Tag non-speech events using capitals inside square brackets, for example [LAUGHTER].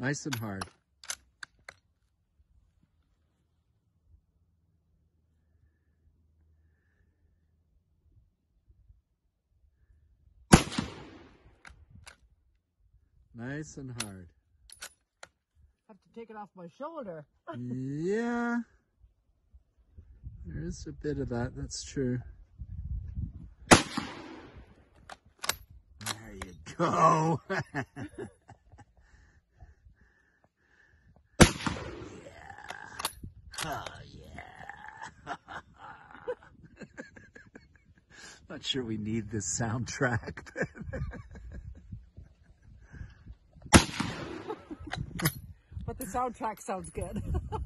Nice and hard. Nice and hard. have to take it off my shoulder. [LAUGHS] yeah. There is a bit of that, that's true. There you go. [LAUGHS] Oh, yeah. [LAUGHS] Not sure we need this soundtrack. [LAUGHS] But the soundtrack sounds good. [LAUGHS]